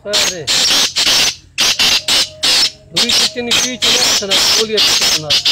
सारे दूरी किचन की चला सना बोलिए कितना